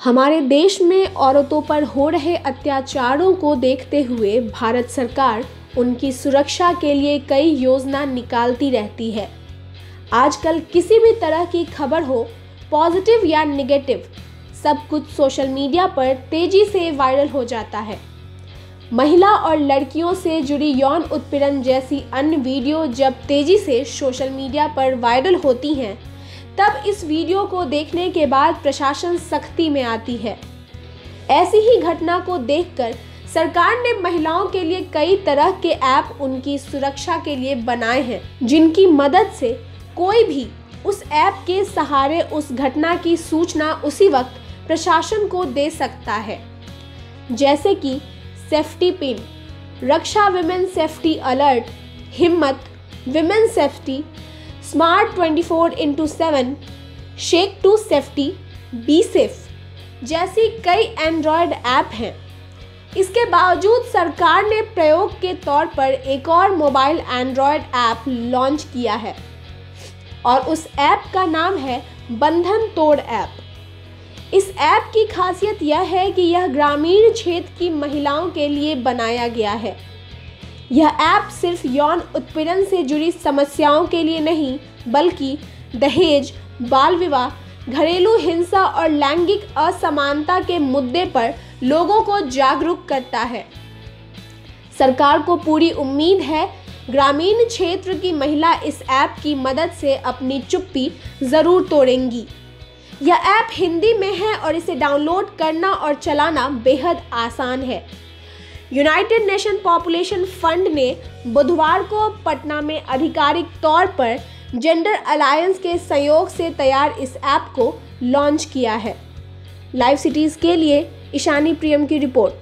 हमारे देश में औरतों पर हो रहे अत्याचारों को देखते हुए भारत सरकार उनकी सुरक्षा के लिए कई योजना निकालती रहती है। आजकल किसी भी तरह की खबर हो, पॉजिटिव या निगेटिव, सब कुछ सोशल मीडिया पर तेज़ी से वायरल हो जाता है। महिला और लड़कियों से जुड़ी यौन उत्पीड़न जैसी अन्य वीडियो जब तेज़ी से सोशल मीडिया पर वायरल होती हैं तब इस वीडियो को देखने के बाद प्रशासन सख्ती में आती है। ऐसी ही घटना को देखकर सरकार ने महिलाओं के लिए कई तरह के ऐप उनकी सुरक्षा के लिए बनाए हैं, जिनकी मदद से कोई भी उस ऐप के सहारे उस घटना की सूचना उसी वक्त प्रशासन को दे सकता है। जैसे कि safety pin Raksha women safety alert Himmat women safety smart 24 four into seven shake to safety be safe जैसी कई एंड्रॉयड ऐप हैं। इसके बावजूद सरकार ने प्रयोग के तौर पर एक और मोबाइल एंड्रॉयड ऐप लॉन्च किया है, और उस ऐप का नाम है बंधन तोड़ ऐप इस ऐप की खासियत यह है कि यह ग्रामीण क्षेत्र की महिलाओं के लिए बनाया गया है। यह ऐप सिर्फ़ यौन उत्पीड़न से जुड़ी समस्याओं के लिए नहीं, बल्कि दहेज बाल विवाह घरेलू हिंसा और लैंगिक असमानता के मुद्दे पर लोगों को जागरूक करता है। सरकार को पूरी उम्मीद है ग्रामीण क्षेत्र की महिला इस ऐप की मदद से अपनी चुप्पी ज़रूर तोड़ेंगी। यह ऐप हिंदी में है और इसे डाउनलोड करना और चलाना बेहद आसान है। यूनाइटेड नेशन पॉपुलेशन फंड ने बुधवार को पटना में आधिकारिक तौर पर जेंडर अलायंस के सहयोग से तैयार इस ऐप को लॉन्च किया है। लाइव सिटीज़ के लिए ईशानी प्रियम की रिपोर्ट।